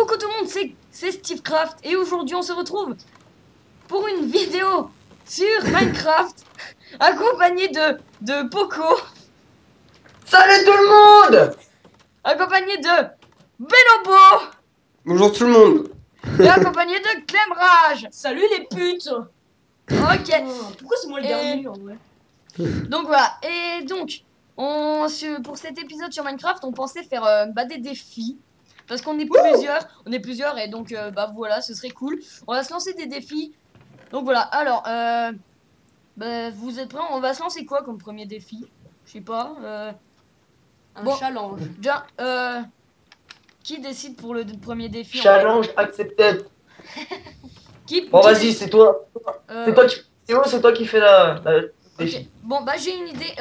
Coucou tout le monde, c'est Steve Craft et aujourd'hui on se retrouve pour une vidéo sur Minecraft accompagné de de Poco, Salut tout le monde accompagné de Benobo Bonjour tout le monde. et accompagné de Clemrage. Salut les putes Ok. Pourquoi c'est moi le Et- dernier en vrai? Donc voilà, et donc, on, pour cet épisode sur Minecraft, on pensait faire euh, bah, des défis. Parce qu'on est plusieurs, on est plusieurs, et donc euh, bah voilà, ce serait cool. On va se lancer des défis. Donc voilà, alors, euh, bah, vous êtes prêts? On va se lancer quoi comme premier défi? Je sais pas. Euh, Un Bon. challenge. déjà, euh, qui décide pour le premier défi? En Challenge accepted. fait Qui Bon vas-y, c'est toi. Euh, C'est toi qui. C'est toi qui fais la. la-. Bon, bah j'ai une idée.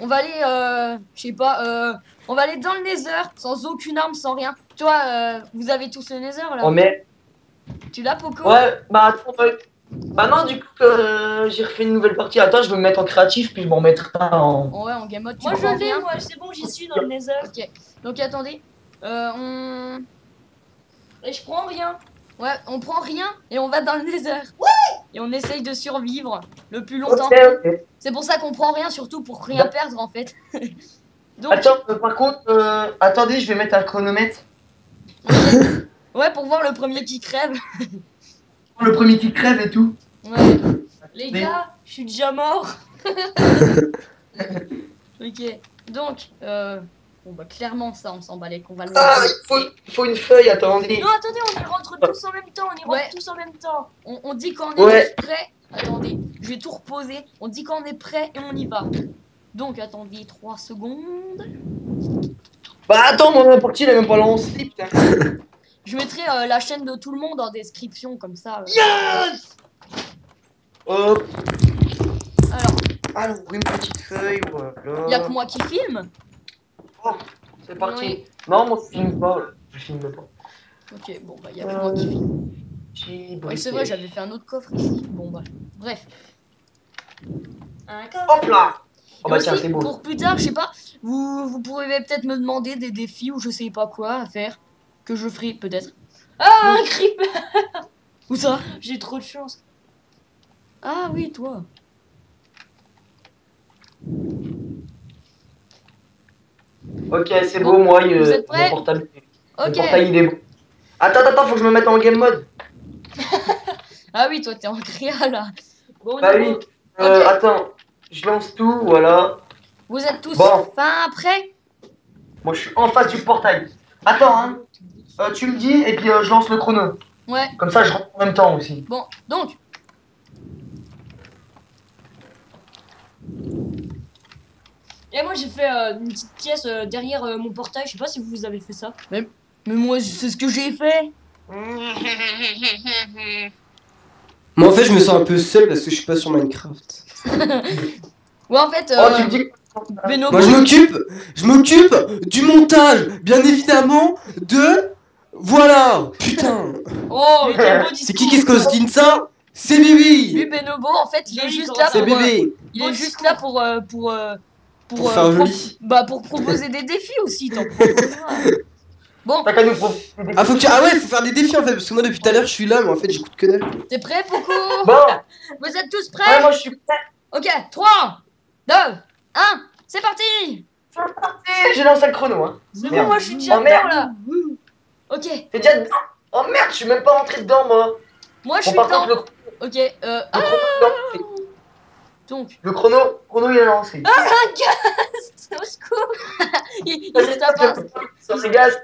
On va aller, euh, je sais pas, euh, on va aller dans le Nether sans aucune arme, sans rien. Tu vois, euh, vous avez tous le Nether là Oh mais. Tu l'as, Poco? Ouais, bah attends. ouais. Bah non, du coup, euh, j'ai refait une nouvelle partie. Attends, je vais me mettre en créatif, puis je vais m'en mettre un en. Ouais, en game mode, tu Moi je l'ai, moi c'est bon, j'y suis dans le nether. Ok. Donc attendez, euh, on, Et je prends rien. ouais, on prend rien et on va dans le Nether. Ouais. Et on essaye de survivre le plus longtemps. Ok, ok. C'est pour ça qu'on prend rien, surtout pour rien perdre en fait. Donc, Attends, euh, par contre, euh, attendez, je vais mettre un chronomètre. ouais, pour voir le premier qui crève. Le premier qui crève et tout. Ouais. Les Mais- gars, je suis déjà mort. Ok, donc, euh, bon bah clairement ça on s'en balait qu'on va le Ah, il faut, il faut une feuille, attendez. Non, attendez, on y rentre tous en même temps. On y rentre Ouais. tous en même temps. On, on dit quand on est Ouais. prêts. Attendez, je vais tout reposer. On dit quand on est prêt et on y va. Donc attendez 3 secondes. Bah attends, mon partie, il a même pas lancé, putain. Je mettrai euh, la chaîne de tout le monde en description comme ça. euh. Yes Hop, Alors, alors, une petite feuille, voilà. y a que moi qui filme? C'est parti. Oui. Non, moi je filme pas, je filme pas. Ok, bon bah y a que moi qui filme. Oui c'est vrai, j'avais fait un autre coffre ici. Bon bah, bref. Un corps. Hop là Oh bah tiens, aussi, c'est beau. pour plus tard, je sais pas, vous, vous pourrez peut-être me demander des défis ou je sais pas quoi à faire. Que je ferai peut-être. Ah, un creeper. Où ça? J'ai trop de chance. Ah oui, toi. Ok, c'est beau, moi, il, vous êtes prêts mon portable, mon Ok. portail il est beau. Attends, attends, faut que je me mette en game mode. Ah oui, toi t'es en créa là. Bon, Bah oui. Euh, attends, je lance tout, voilà. Vous êtes tous Bon. fin prêts Moi je suis en face du portail. Attends, hein. Euh, tu me dis et puis euh, je lance le chrono. Ouais. Comme ça je rentre en même temps aussi. Bon, donc. Et moi j'ai fait euh, une petite pièce euh, derrière euh, mon portail. Je sais pas si vous avez fait ça. Mais moi, c'est ce que j'ai fait. Moi en fait je me sens un peu seul parce que je suis pas sur Minecraft. Ouais, en fait, Oh, euh, tu me dis. Benobo- Moi je m'occupe, je m'occupe du montage, bien évidemment, de voilà. Putain. Oh, Mais quel beau C'est qui qui se cosine ça? C'est lui, Bibi. Benobo, en fait, il est juste là C'est pour. euh, bébé. il est juste là pour. euh, pour. Pour, Pour euh, faire pro- joli. Bah, pour proposer des défis aussi, t'en proposeras. Bon, T'as qu'à nous Ah faut que tu... ah ouais faut faire des défis en fait parce que moi depuis tout à l'heure je suis là mais en fait j'écoute que dalle. t'es prêt, Poco Bon, Vous êtes tous ouais, prêts moi je suis prêt. Ok, 3, 2, 1, c'est parti Eh, J'ai lancé le chrono, hein. C'est bon, moi je suis déjà Oh, merde. dedans là. Ok, T'es déjà dedans Oh merde, je suis même pas rentré dedans moi. moi je suis dedans. le, Ok, euh, le ah, donc, le chrono, chrono il a lancé. au secours Il, il se tape un- Ça c'est gaz.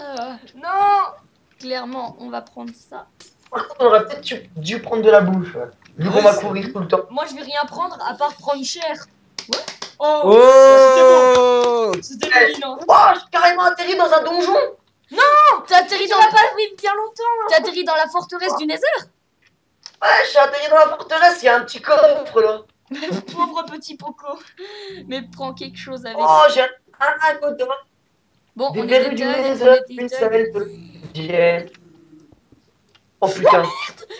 Euh, Non. Clairement, on va prendre ça. Par contre, on aurait peut-être dû, prendre de la bouffe. ouais. Vu qu'on Ouais, va courir tout le temps. Moi, je vais rien prendre à part prendre cher. Oh. Oh C'était dominant. Oh, j'ai carrément atterri dans un donjon. T'as atterri dans la pas bien longtemps. T'as atterri dans la forteresse du Nether? Ouais, j'ai atterri dans la forteresse, il y a un petit coffre là. Pauvre petit Poco. Mais prends quelque chose avec. Oh, j'ai un côté. bon, Des on est du de. Oh putain.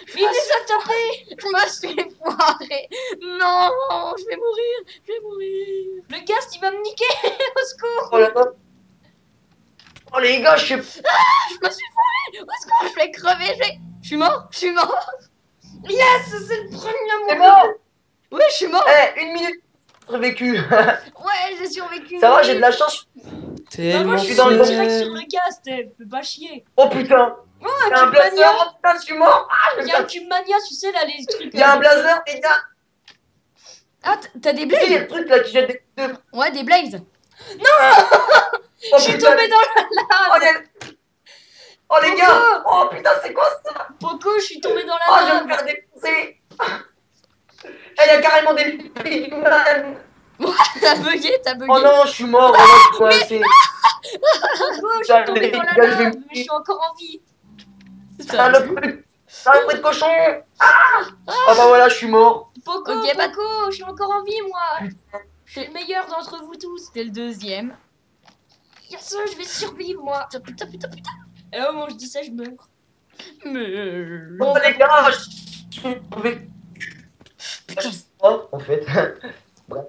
Je suis tapé Je me suis foiré Non Je vais mourir Je vais mourir Le gast il va me niquer. Au secours. Oh là là. Oh les gars, je suis. Je me suis foiré Au secours, je vais crever, je vais... Je suis mort, je suis mort Yes, c'est le premier C'est moment. mort Oui, je suis mort Eh, une minute survécu. Ouais, j'ai survécu Ça va, j'ai de la chance. Bah, moi, je suis dans le bon- direct sur le gaz, t'es- fais pas chier. Oh putain. Oh, Il y a un un blazer. Oh putain, je suis mort. Ah, je Il y a un Cube Mania, tu sais, là, les trucs. Il y a un euh, blazer, les gars. Ah, t'as des Tu sais, blazes les trucs là qui jettent des. Ouais, des blazes Oh Je suis tombée dans la Oh lave. les. Oh les gars. Oh putain, c'est quoi ça? Poco, je suis tombée dans Oh, la je vais me faire défoncer. Eh, il y a carrément des pigman. T'as bugué, t'as bugué Oh non, je suis mort. Oh non, c'est. Je suis tombée dans la lave, mais je suis encore en vie. Ah, un bruit de cochon Ah Ah bah voilà, je suis mort Poco, Ok, Poco, je suis encore en vie, moi. Je suis le meilleur d'entre vous tous. C'était le deuxième. Yes, je vais survivre, moi. Putain, putain, putain, putain Et là, moi, je dis ça, je meurs. Mais... Bon les gars, je suis tombé. Putain. Oh, en fait. Bref.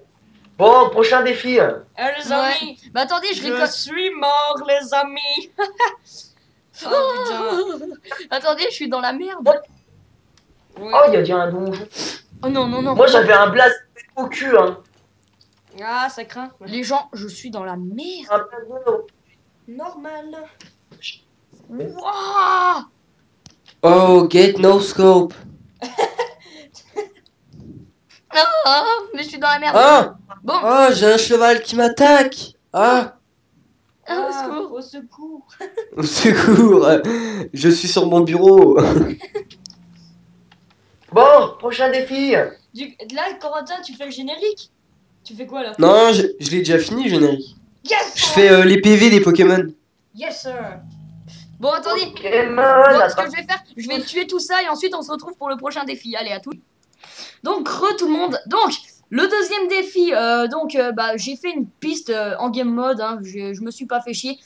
Bon, prochain défi. Eh, les Ouais. amis, Bah attendez, je je suis mort, les amis. oh, putain. Attendez, je suis dans la merde Ouais. Oh, il y a déjà un donjon. Oh non, non, non Moi j'avais un blast au cul, hein. Ah, ça craint. Les gens, je suis dans la merde Un. Normal. Wouah Oh, get no scope. Ah, mais je suis dans la merde Ah Bon, Oh, j'ai un cheval qui m'attaque. Ah Ah, au secours. au secours. Au secours. Je suis sur mon bureau. Bon, prochain défi. Du... Là, Corentin, tu fais le générique? Tu fais quoi là? Non, je, je l'ai déjà fini, le générique. Yes Je fais euh, les PV des Pokémon. Yes, sir bon attendez Pokémon, Bon, ce que je vais faire, je vais tuer tout ça et ensuite on se retrouve pour le prochain défi. Allez, à tout. Donc, re tout le monde. Donc, le deuxième défi, euh, donc, euh, bah, j'ai fait une piste euh, en game mode. Hein, je, je me suis pas fait chier.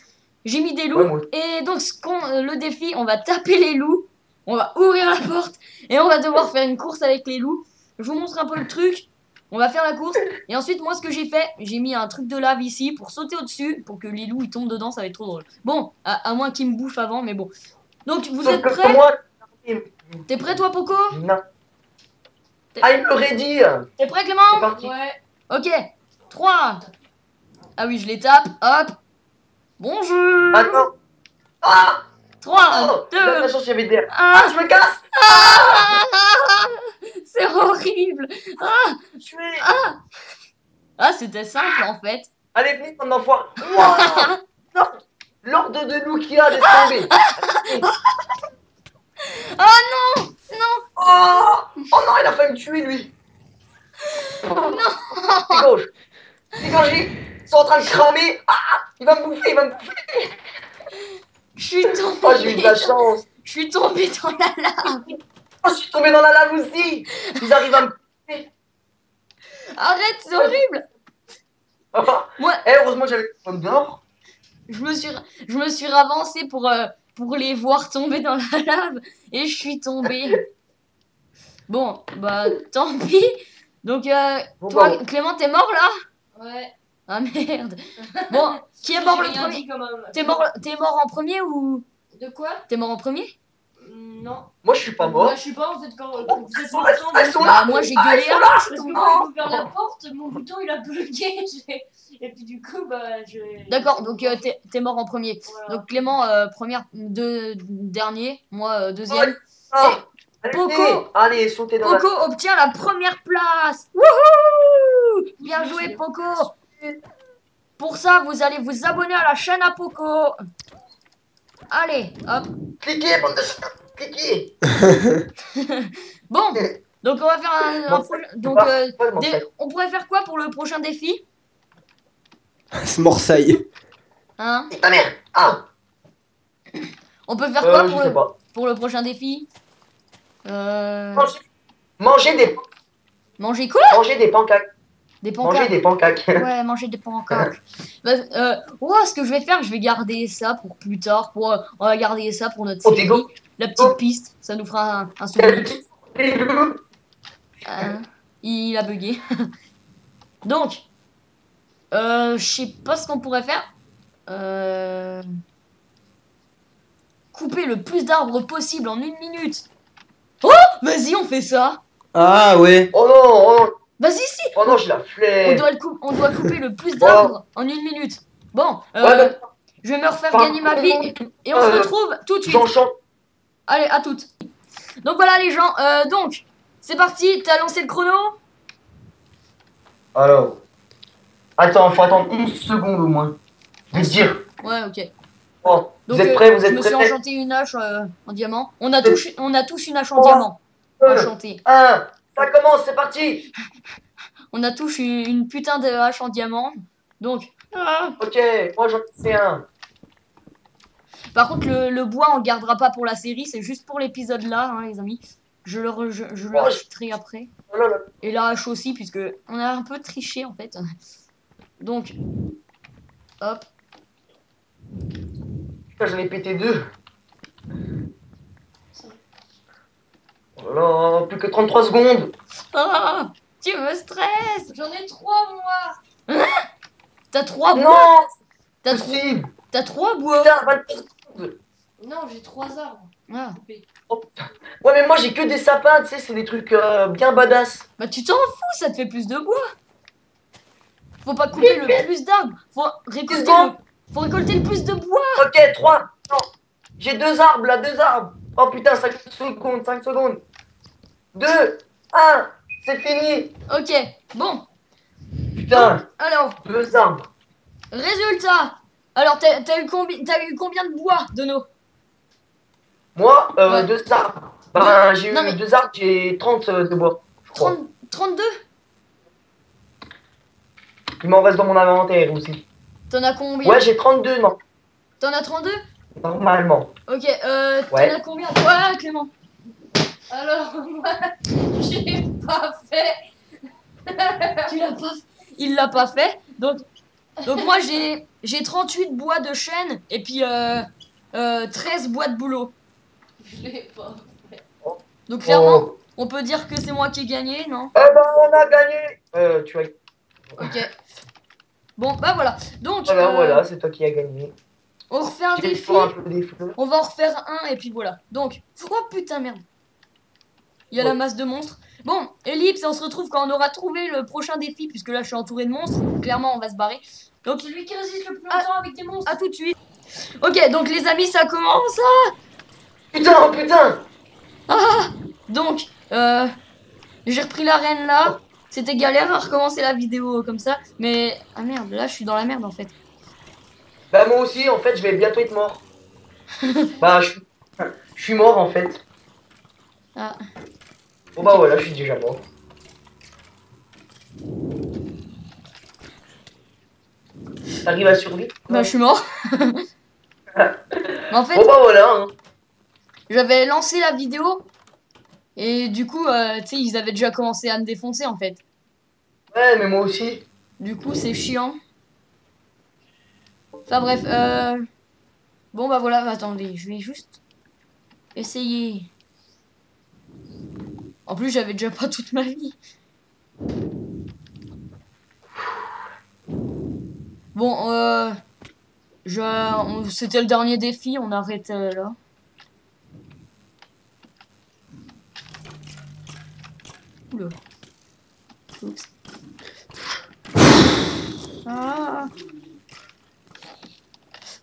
J'ai mis des loups. Ouais. Et donc, ce le défi, on va taper les loups. On va ouvrir la porte et on va devoir faire une course avec les loups. Je vous montre un peu le truc. On va faire la course. Et ensuite, moi, ce que j'ai fait, j'ai mis un truc de lave ici pour sauter au-dessus. Pour que les loups ils tombent dedans, ça va être trop drôle. Bon, à, à moins qu'ils me bouffent avant, mais bon. Donc, vous Sauf êtes prêts? moi. T'es prêt, toi, Poco? Non. I'm ready. T'es prêt, C'est Clément parti. Ouais. Ok. 3. Ah oui, je les tape. Hop. Bonjour. Attends. Ah 3, oh, 2, La chance, il y avait des. Ah, 1. je me casse C'est horrible. Je vais. Ah, c'était simple, en fait. Allez, venez, ton enfant. Wow L'ordre de nous qui a laisse tomber. Oh non Oh Oh non, il a failli me tuer, lui. Non Dégage. Dégagez. Ils sont en train de cramer. Ah Il va me bouffer, il va me bouffer. Je suis tombée. Oh, j'ai eu de la chance. Je suis tombée dans la lave. Oh, je suis tombé dans la lave aussi. Ils arrivent à me. Arrête, c'est horrible. Moi, Eh, heureusement que j'avais une pomme d'or. je me suis, je me suis ravancée pour, euh, pour les voir tomber dans la lave et je suis tombée. Bon, bah tant pis. Donc, euh, Bon, toi, bah, Clément, t'es mort là? Ouais. Ah merde. Bon, qui est mort le premier? T'es mort, t'es mort en premier ou? De quoi? T'es mort en premier? Non. moi, je suis pas Moi, mort. je suis pas, vous êtes quand. Oh, Vous êtes elles sont- Bah là. moi j'ai Ah, gueulé elles sont avant. là. Parce que quand j'ai ouvert la porte, mon bouton il a j'ai- Et puis du coup, bah je. D'accord, donc euh, t'es mort en premier. Voilà. Donc Clément euh, première, deux dernier, moi euh, deuxième. Ah, Poco. Allez, allez, sautez dans la. Poco obtient la première place. Wouhou Bien joué Poco. Pour ça, vous allez vous abonner à la chaîne à Poco. Allez, hop. Cliquez, bande de. Bon, donc on va faire un, un Bon, pro- donc pas- euh, on pourrait faire quoi pour le prochain défi? C'est Morsaille. Hein? Ta mère. Ah, On peut faire quoi euh, pour le, pour le prochain défi? Euh, Manger- Manger des, Manger quoi? Manger des pancaques. Des Manger des pancaques. Ouais, manger des pancaques. bah, euh, ouais, ce que je vais faire, je vais garder ça pour plus tard. Pour, euh, on va garder ça pour notre Oh, série. La petite piste, ça nous fera un, un souvenir. Euh, il a bugué. Donc, euh, je sais pas ce qu'on pourrait faire. Euh, couper le plus d'arbres possible en une minute. Oh Vas-y, on fait ça. Ah ouais. Oh non, oh non, Vas-y, si. oh non, j'ai la On flemme. doit, le coup- on doit couper le plus d'arbres en une minute. Bon, euh, Ouais, bah, je vais me refaire par gagner ma vie et, et on se euh, retrouve tout de suite. Allez, à toutes. Donc voilà les gens, euh, donc, c'est parti, t'as lancé le chrono? Alors. Attends, faut attendre 11 secondes au moins. Je vais te dire. Ouais, ok. Oh, Donc, vous êtes euh, prêts, vous je êtes me suis prêts enchanté une hache euh, en diamant. On a, tous, on a tous une hache en Oh. diamant. Enchanté. 1, ça commence, c'est parti. On a tous une, une putain de hache en diamant. Donc, ah. Ok, moi j'en sais un. par contre, le, le bois, on le gardera pas pour la série, c'est juste pour l'épisode là, hein, les amis. Je le, re- je, je le Oh, je- après. Oh là là. Et la hache aussi, puisque on a un peu triché en fait. Donc, hop. Putain, j'en ai pété deux. Là là, plus que 33 secondes. Ah, tu me stresses J'en ai trois, moi T'as trois bois? Non, T'as trois, possible. t'as trois bois? Putain, 24 secondes. Non, j'ai trois arbres. Ah, Ouais, mais moi j'ai que des sapins, tu sais, c'est des trucs euh, bien badass. Bah tu t'en fous, ça te fait plus de bois Faut pas couper le plus d'arbres Faut récolter, le... Faut récolter le plus de bois Ok, 3. Non, j'ai deux arbres là, deux arbres. Oh putain, 5 secondes, 5 secondes. 2, 1, c'est fini. Ok, bon, Putain, alors, deux arbres. résultat Alors, t'as eu, combi... t'as eu combien de bois, Dono? Moi, euh, Ouais. deux arbres. Ben, j'ai eu mais- deux arbres, j'ai 30 euh, de bois. je crois. 30... 32 Il m'en reste dans mon inventaire aussi. T'en as combien? Ouais, j'ai 32, non, T'en as 32 normalement. Ok, euh, t'en Ouais. as combien? Toi, Clément Alors, moi, j'ai pas fait. Tu l'as pas Il l'a pas fait. Donc, donc moi j'ai j'ai 38 bois de chêne et puis euh, euh, 13 bois de boulot. Je l'ai pas. Donc clairement, Oh. on peut dire que c'est moi qui ai gagné, non? Eh ben, on a gagné. Euh, tu vois. Ok. Bon, bah voilà. Donc, Voilà, euh, voilà, c'est toi qui as gagné. on refait un défi. fait un peu des feux. On va en refaire un et puis voilà. Donc, oh putain, merde. Il y a la masse de monstres. Bon, Ellipse, on se retrouve quand on aura trouvé le prochain défi, puisque là je suis entouré de monstres. Clairement, on va se barrer. Donc, Celui qui résiste le plus Ah. longtemps avec des monstres. à tout de suite. Ok, donc les amis, ça commence. Putain, oh putain. Donc, euh, j'ai repris l'arène là. C'était galère à recommencer la vidéo comme ça. Mais, ah merde, là je suis dans la merde en fait. Bah, moi aussi, en fait, je vais bientôt être mort. bah, je, je suis mort en fait. Ah. Bon, bah voilà, je suis déjà mort. T'arrives à survivre Bah, je suis mort. En fait, Bon, bah voilà. hein. j'avais lancé la vidéo. Et du coup, euh, tu sais, ils avaient déjà commencé à me défoncer en fait. Ouais, mais moi aussi. Du coup, c'est chiant. Enfin bref, euh... Bon bah voilà, attendez, je vais juste essayer. En plus, j'avais déjà pas toute ma vie. Bon, euh... C'était le dernier défi, on arrête euh, là. Oula. Oups. Ah.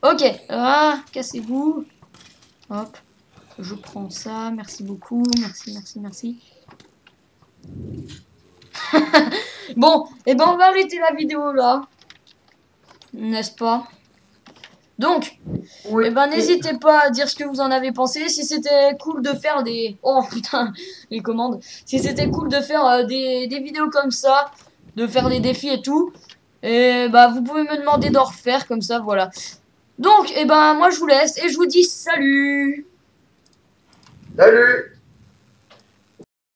Ok, ah, cassez-vous. Hop, je prends ça, merci beaucoup, merci, merci, merci. bon, et ben on va arrêter la vidéo là. N'est-ce pas? Donc, Oui. eh ben n'hésitez pas à dire ce que vous en avez pensé. Si c'était cool de faire des... Oh putain, les commandes. Si c'était cool de faire euh, des, des vidéos comme ça, de faire des défis et tout, et bah vous pouvez me demander d'en refaire comme ça, voilà. Donc, eh ben moi je vous laisse et je vous dis salut Salut